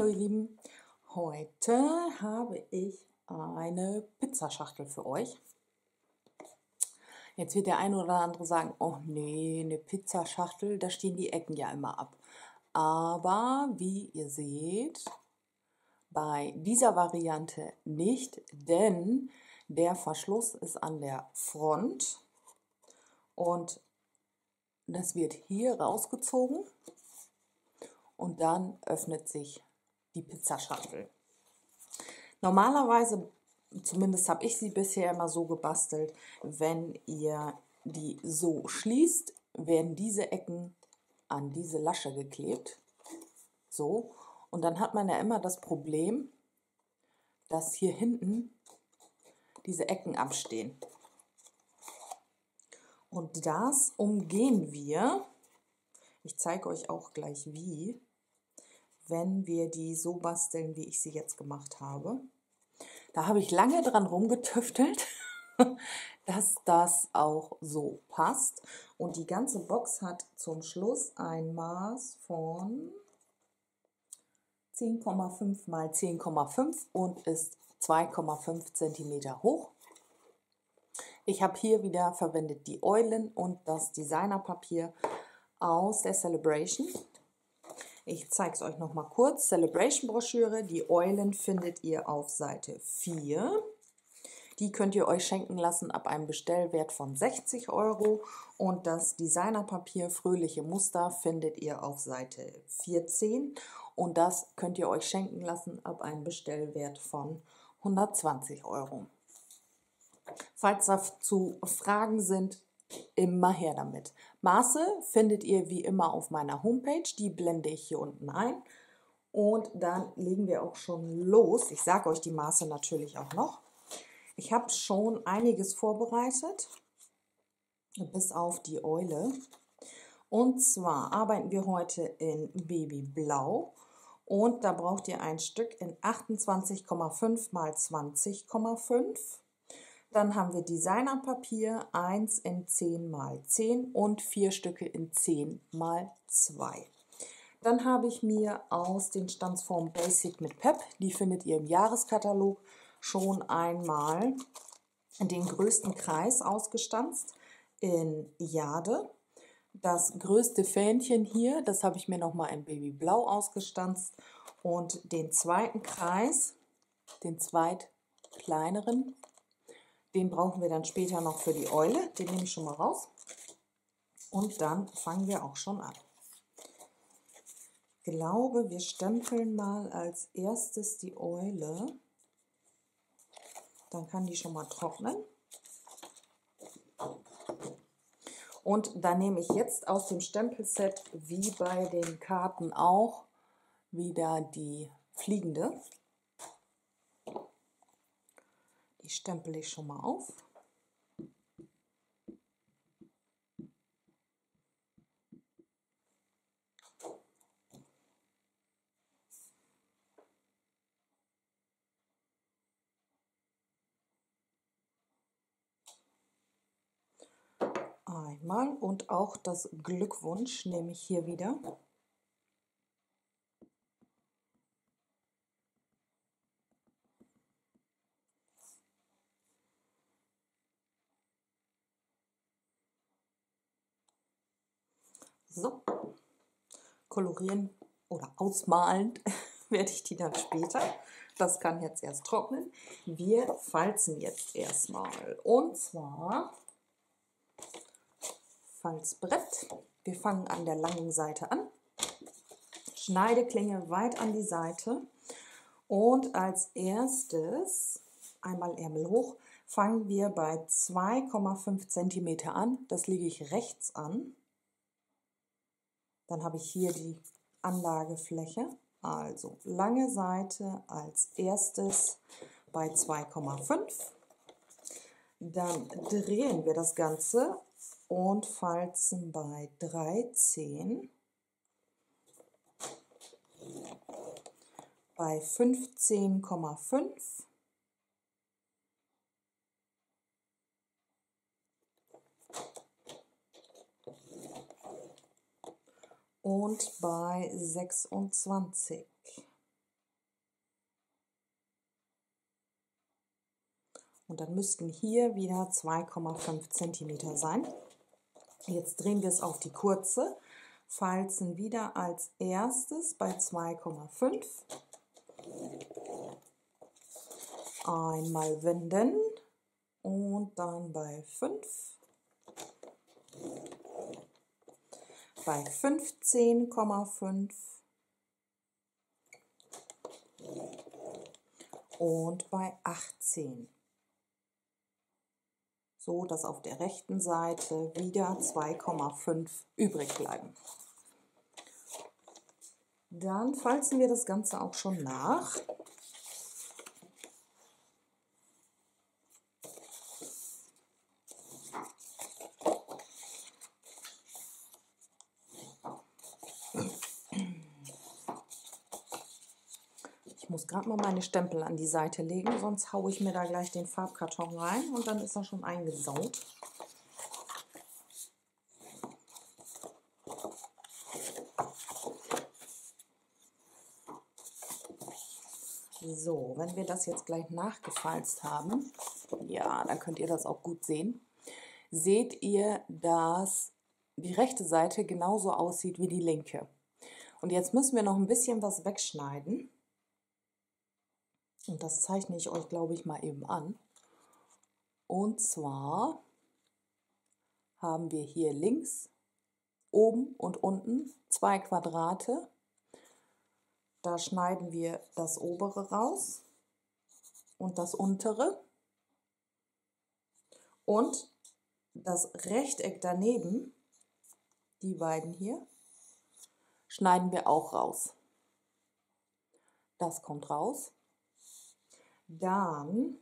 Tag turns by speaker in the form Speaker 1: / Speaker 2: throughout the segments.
Speaker 1: Hallo ihr Lieben, heute habe ich eine Pizzaschachtel für euch. Jetzt wird der eine oder andere sagen, oh nee, eine Pizzaschachtel, da stehen die Ecken ja immer ab. Aber wie ihr seht, bei dieser Variante nicht, denn der Verschluss ist an der Front und das wird hier rausgezogen und dann öffnet sich die Pizzaschachtel. Normalerweise, zumindest habe ich sie bisher immer so gebastelt, wenn ihr die so schließt, werden diese Ecken an diese Lasche geklebt. So. Und dann hat man ja immer das Problem, dass hier hinten diese Ecken abstehen. Und das umgehen wir. Ich zeige euch auch gleich wie wenn wir die so basteln, wie ich sie jetzt gemacht habe. Da habe ich lange dran rumgetüftelt, dass das auch so passt. Und die ganze Box hat zum Schluss ein Maß von 10,5 mal 10,5 und ist 2,5 cm hoch. Ich habe hier wieder verwendet die Eulen und das Designerpapier aus der Celebration. Ich zeige es euch noch mal kurz. Celebration-Broschüre, die Eulen findet ihr auf Seite 4. Die könnt ihr euch schenken lassen ab einem Bestellwert von 60 Euro. Und das Designerpapier Fröhliche Muster findet ihr auf Seite 14. Und das könnt ihr euch schenken lassen ab einem Bestellwert von 120 Euro. Falls dazu Fragen sind, immer her damit. Maße findet ihr wie immer auf meiner Homepage, die blende ich hier unten ein. Und dann legen wir auch schon los. Ich sage euch die Maße natürlich auch noch. Ich habe schon einiges vorbereitet, bis auf die Eule. Und zwar arbeiten wir heute in Babyblau. Und da braucht ihr ein Stück in 28,5 mal 20,5 dann haben wir Designerpapier 1 in 10 mal 10 und 4 Stücke in 10 mal 2. Dann habe ich mir aus den Stanzformen Basic mit Pep, die findet ihr im Jahreskatalog, schon einmal den größten Kreis ausgestanzt in Jade. Das größte Fähnchen hier, das habe ich mir nochmal in Babyblau ausgestanzt. Und den zweiten Kreis, den zweit kleineren, den brauchen wir dann später noch für die Eule. Den nehme ich schon mal raus. Und dann fangen wir auch schon an. Ich glaube, wir stempeln mal als erstes die Eule. Dann kann die schon mal trocknen. Und dann nehme ich jetzt aus dem Stempelset, wie bei den Karten auch, wieder die fliegende. Die stempel ich schon mal auf. Einmal und auch das Glückwunsch nehme ich hier wieder. So, kolorieren oder ausmalen werde ich die dann später. Das kann jetzt erst trocknen. Wir falzen jetzt erstmal. Und zwar Falzbrett. Wir fangen an der langen Seite an. Schneideklinge weit an die Seite. Und als erstes, einmal Ärmel hoch, fangen wir bei 2,5 cm an. Das lege ich rechts an. Dann habe ich hier die Anlagefläche. Also lange Seite als erstes bei 2,5. Dann drehen wir das Ganze und falzen bei 13, bei 15,5 und bei 26. Und dann müssten hier wieder 2,5 cm sein. Jetzt drehen wir es auf die kurze, falzen wieder als erstes bei 2,5. Einmal wenden und dann bei 5 Bei 15,5 und bei 18 so dass auf der rechten Seite wieder 2,5 übrig bleiben. Dann falzen wir das Ganze auch schon nach. Muss gerade mal meine Stempel an die Seite legen, sonst haue ich mir da gleich den Farbkarton rein und dann ist er schon eingesaut. So, wenn wir das jetzt gleich nachgefalzt haben, ja, dann könnt ihr das auch gut sehen, seht ihr, dass die rechte Seite genauso aussieht wie die linke. Und jetzt müssen wir noch ein bisschen was wegschneiden. Und das zeichne ich euch, glaube ich, mal eben an. Und zwar haben wir hier links, oben und unten zwei Quadrate. Da schneiden wir das obere raus und das untere. Und das Rechteck daneben, die beiden hier, schneiden wir auch raus. Das kommt raus. Dann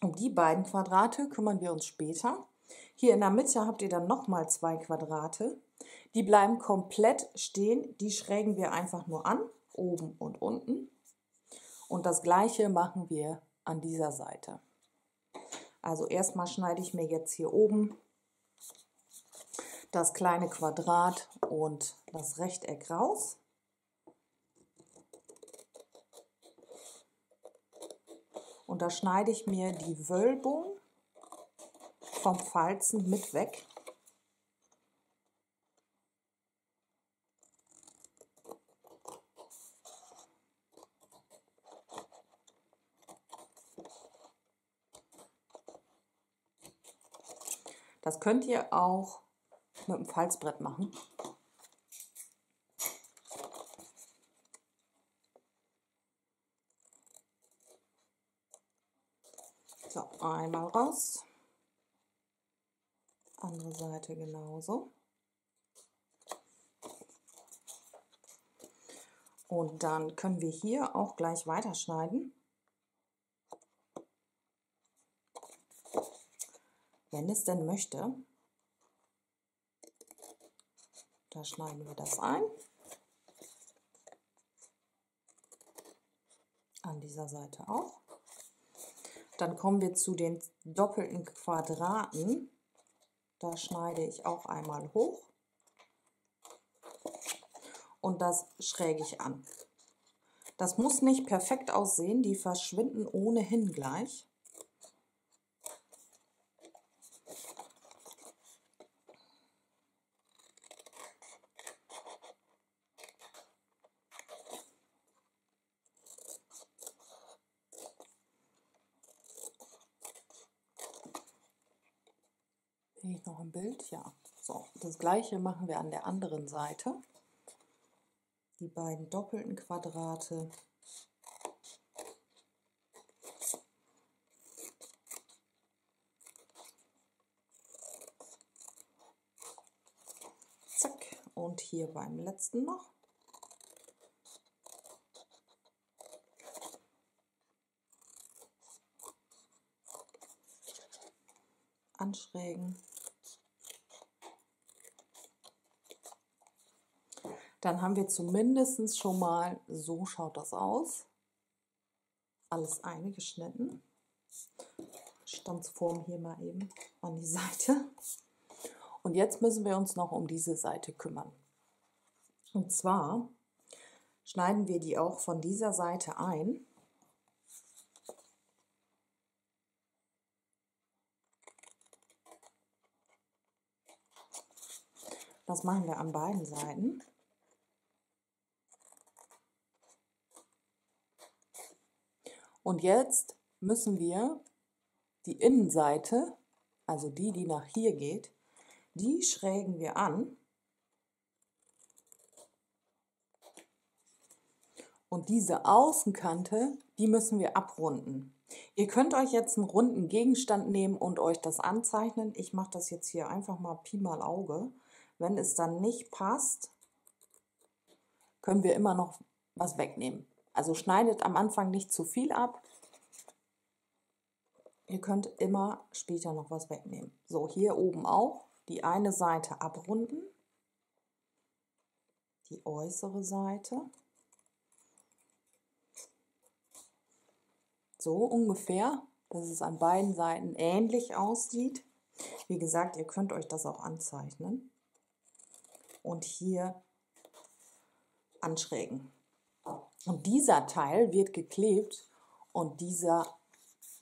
Speaker 1: um die beiden Quadrate kümmern wir uns später. Hier in der Mitte habt ihr dann nochmal zwei Quadrate. Die bleiben komplett stehen. Die schrägen wir einfach nur an, oben und unten. Und das gleiche machen wir an dieser Seite. Also erstmal schneide ich mir jetzt hier oben das kleine Quadrat und das Rechteck raus. Und da schneide ich mir die Wölbung vom Falzen mit weg. Das könnt ihr auch mit dem Falzbrett machen. So, einmal raus. Andere Seite genauso. Und dann können wir hier auch gleich weiterschneiden. Wenn es denn möchte. Da schneiden wir das ein. An dieser Seite auch. Dann kommen wir zu den doppelten Quadraten. Da schneide ich auch einmal hoch und das schräge ich an. Das muss nicht perfekt aussehen, die verschwinden ohnehin gleich. Sehe ich noch im Bild? Ja. So, das gleiche machen wir an der anderen Seite. Die beiden doppelten Quadrate. Und hier beim letzten noch. Anschrägen. Dann haben wir zumindest schon mal, so schaut das aus, alles eingeschnitten. geschnitten. Hier mal eben an die Seite. Und jetzt müssen wir uns noch um diese Seite kümmern. Und zwar schneiden wir die auch von dieser Seite ein. Das machen wir an beiden Seiten. Und jetzt müssen wir die Innenseite, also die, die nach hier geht, die schrägen wir an. Und diese Außenkante, die müssen wir abrunden. Ihr könnt euch jetzt einen runden Gegenstand nehmen und euch das anzeichnen. Ich mache das jetzt hier einfach mal Pi mal Auge. Wenn es dann nicht passt, können wir immer noch was wegnehmen. Also schneidet am Anfang nicht zu viel ab. Ihr könnt immer später noch was wegnehmen. So, hier oben auch die eine Seite abrunden, die äußere Seite. So ungefähr, dass es an beiden Seiten ähnlich aussieht. Wie gesagt, ihr könnt euch das auch anzeichnen. Und hier anschrägen. Und dieser Teil wird geklebt und dieser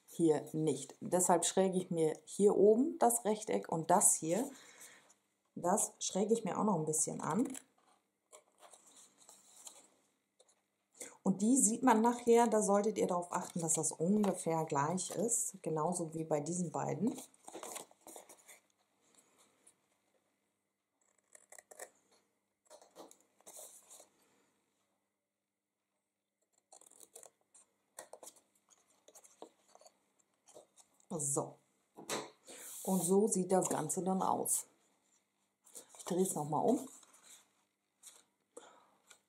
Speaker 1: hier nicht. Deshalb schräge ich mir hier oben das Rechteck und das hier, das schräge ich mir auch noch ein bisschen an. Und die sieht man nachher, da solltet ihr darauf achten, dass das ungefähr gleich ist, genauso wie bei diesen beiden. So. Und so sieht das Ganze dann aus. Ich drehe es nochmal um.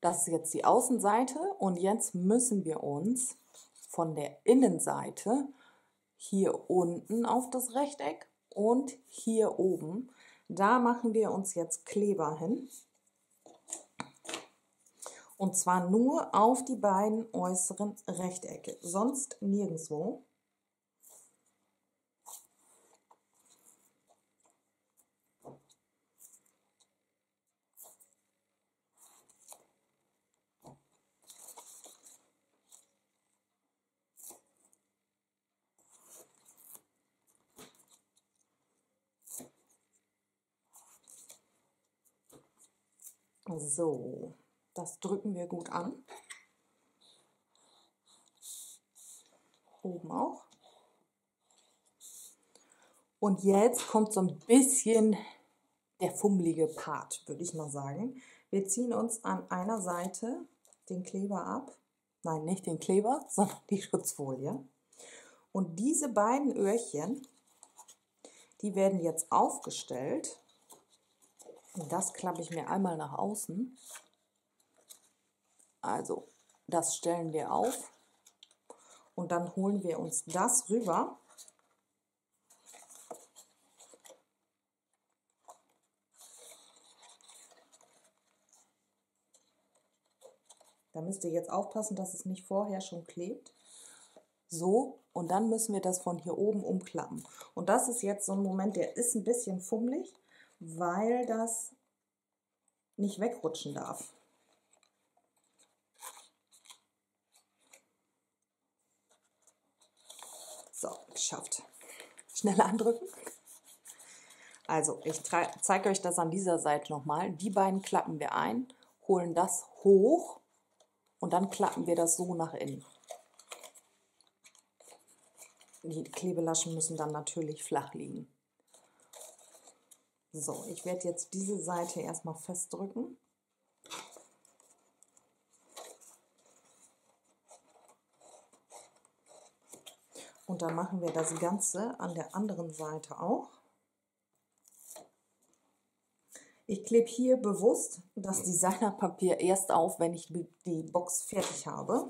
Speaker 1: Das ist jetzt die Außenseite und jetzt müssen wir uns von der Innenseite hier unten auf das Rechteck und hier oben, da machen wir uns jetzt Kleber hin. Und zwar nur auf die beiden äußeren Rechtecke, sonst nirgendwo. So, das drücken wir gut an. Oben auch. Und jetzt kommt so ein bisschen der fummelige Part, würde ich mal sagen. Wir ziehen uns an einer Seite den Kleber ab. Nein, nicht den Kleber, sondern die Schutzfolie. Und diese beiden Öhrchen, die werden jetzt aufgestellt das klappe ich mir einmal nach außen. Also, das stellen wir auf. Und dann holen wir uns das rüber. Da müsst ihr jetzt aufpassen, dass es nicht vorher schon klebt. So, und dann müssen wir das von hier oben umklappen. Und das ist jetzt so ein Moment, der ist ein bisschen fummelig weil das nicht wegrutschen darf. So, geschafft. Schnell andrücken. Also, ich zeige euch das an dieser Seite nochmal. Die beiden klappen wir ein, holen das hoch und dann klappen wir das so nach innen. Die Klebelaschen müssen dann natürlich flach liegen. So, ich werde jetzt diese Seite erstmal festdrücken. Und dann machen wir das Ganze an der anderen Seite auch. Ich klebe hier bewusst das Designerpapier erst auf, wenn ich die Box fertig habe.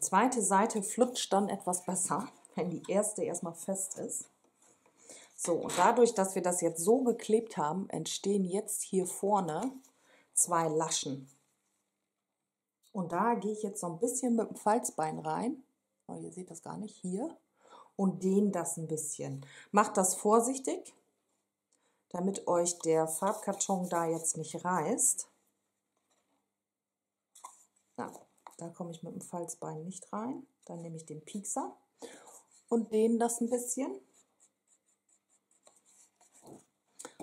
Speaker 1: Die zweite Seite flutscht dann etwas besser, wenn die erste erstmal fest ist. So, und dadurch, dass wir das jetzt so geklebt haben, entstehen jetzt hier vorne zwei Laschen. Und da gehe ich jetzt so ein bisschen mit dem Falzbein rein. Oh, ihr seht das gar nicht hier. Und dehne das ein bisschen. Macht das vorsichtig, damit euch der Farbkarton da jetzt nicht reißt. Ja, Da komme ich mit dem Falzbein nicht rein. Dann nehme ich den Piekser und dehne das ein bisschen.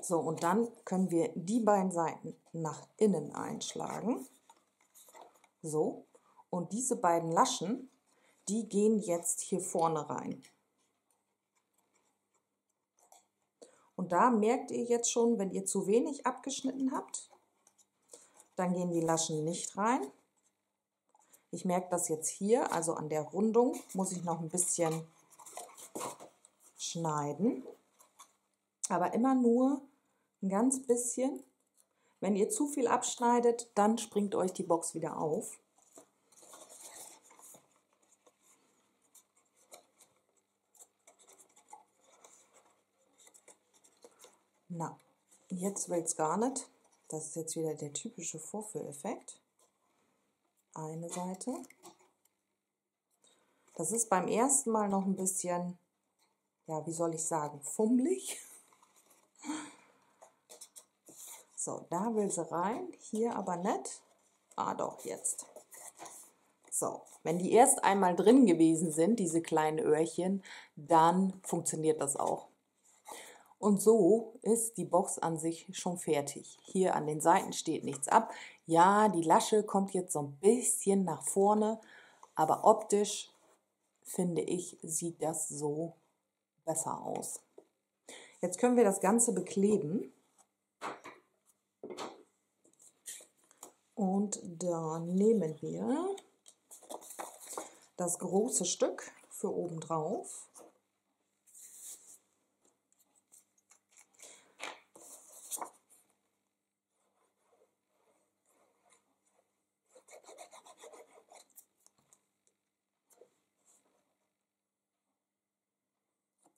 Speaker 1: So, und dann können wir die beiden Seiten nach innen einschlagen. So, und diese beiden Laschen, die gehen jetzt hier vorne rein. Und da merkt ihr jetzt schon, wenn ihr zu wenig abgeschnitten habt, dann gehen die Laschen nicht rein. Ich merke das jetzt hier, also an der Rundung muss ich noch ein bisschen schneiden. Aber immer nur ein ganz bisschen. Wenn ihr zu viel abschneidet, dann springt euch die Box wieder auf. Na, jetzt will es gar nicht. Das ist jetzt wieder der typische Vorführeffekt. Eine Seite. Das ist beim ersten Mal noch ein bisschen, ja, wie soll ich sagen, fummelig. So, da will sie rein, hier aber nicht. Ah doch, jetzt. So, wenn die erst einmal drin gewesen sind, diese kleinen Öhrchen, dann funktioniert das auch. Und so ist die Box an sich schon fertig. Hier an den Seiten steht nichts ab. Ja, die Lasche kommt jetzt so ein bisschen nach vorne, aber optisch finde ich, sieht das so besser aus. Jetzt können wir das Ganze bekleben. Und da nehmen wir das große Stück für oben drauf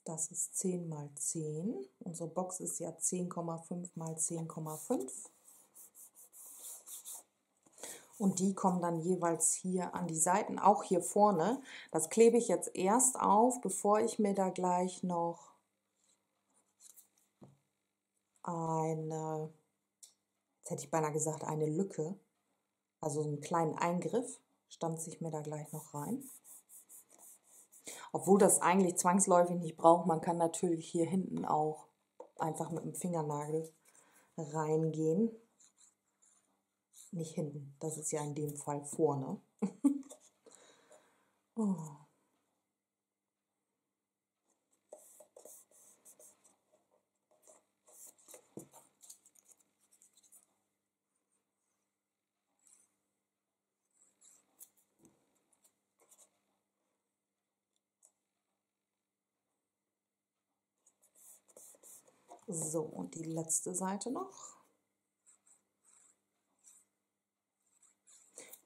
Speaker 1: Das ist 10 mal 10. Unsere Box ist ja 10,5 mal 10,5. Und die kommen dann jeweils hier an die Seiten, auch hier vorne. Das klebe ich jetzt erst auf, bevor ich mir da gleich noch eine, jetzt hätte ich beinahe gesagt, eine Lücke, also einen kleinen Eingriff, stanze ich mir da gleich noch rein. Obwohl das eigentlich zwangsläufig nicht braucht. Man kann natürlich hier hinten auch einfach mit dem Fingernagel reingehen. Nicht hinten, das ist ja in dem Fall vorne. oh. So, und die letzte Seite noch.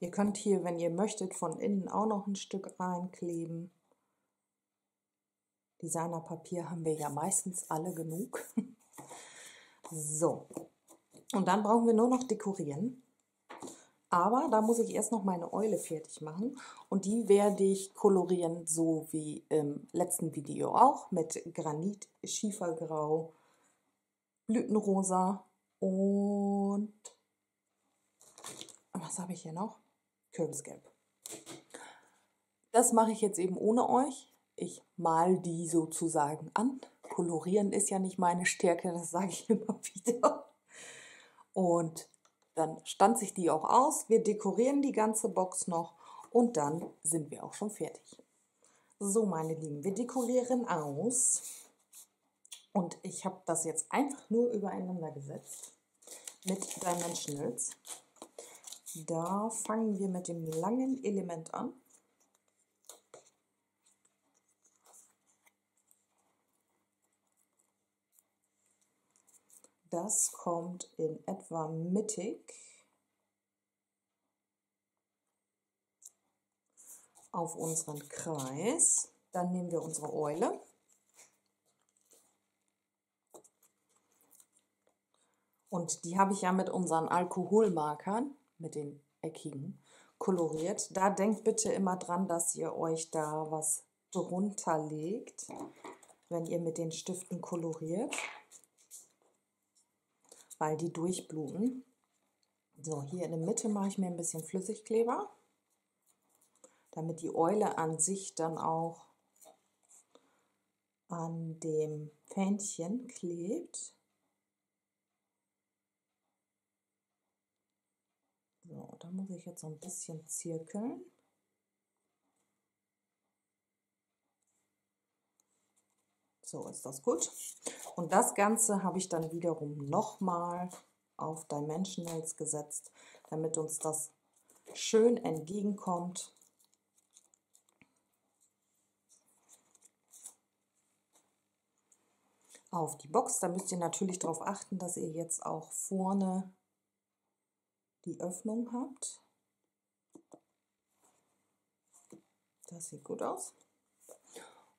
Speaker 1: Ihr könnt hier, wenn ihr möchtet, von innen auch noch ein Stück reinkleben. Designerpapier haben wir ja meistens alle genug. so, und dann brauchen wir nur noch dekorieren. Aber da muss ich erst noch meine Eule fertig machen und die werde ich kolorieren, so wie im letzten Video auch, mit Granit, Schiefergrau, Blütenrosa und was habe ich hier noch? Kürbisgelb. Das mache ich jetzt eben ohne euch. Ich mal die sozusagen an. Kolorieren ist ja nicht meine Stärke, das sage ich immer wieder. Und dann stanze ich die auch aus. Wir dekorieren die ganze Box noch und dann sind wir auch schon fertig. So, meine Lieben, wir dekorieren aus. Und ich habe das jetzt einfach nur übereinander gesetzt mit Dimensionals. Da fangen wir mit dem langen Element an. Das kommt in etwa mittig auf unseren Kreis. Dann nehmen wir unsere Eule. Und die habe ich ja mit unseren Alkoholmarkern, mit den eckigen, koloriert. Da denkt bitte immer dran, dass ihr euch da was drunter legt, wenn ihr mit den Stiften koloriert, weil die durchbluten. So, hier in der Mitte mache ich mir ein bisschen Flüssigkleber. damit die Eule an sich dann auch an dem Fähnchen klebt. So, da muss ich jetzt so ein bisschen zirkeln. So ist das gut. Und das Ganze habe ich dann wiederum nochmal auf Dimensionals gesetzt, damit uns das schön entgegenkommt. Auf die Box, da müsst ihr natürlich darauf achten, dass ihr jetzt auch vorne die Öffnung habt. Das sieht gut aus.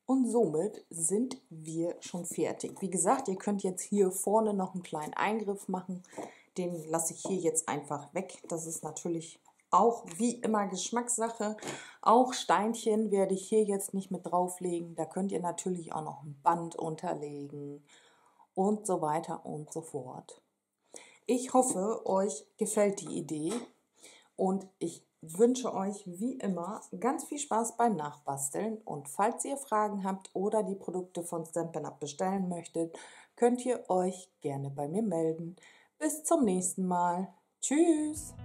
Speaker 1: Und somit sind wir schon fertig. Wie gesagt, ihr könnt jetzt hier vorne noch einen kleinen Eingriff machen. Den lasse ich hier jetzt einfach weg. Das ist natürlich auch wie immer Geschmackssache. Auch Steinchen werde ich hier jetzt nicht mit drauflegen. Da könnt ihr natürlich auch noch ein Band unterlegen und so weiter und so fort. Ich hoffe, euch gefällt die Idee und ich wünsche euch wie immer ganz viel Spaß beim Nachbasteln und falls ihr Fragen habt oder die Produkte von Stampin' Up bestellen möchtet, könnt ihr euch gerne bei mir melden. Bis zum nächsten Mal. Tschüss!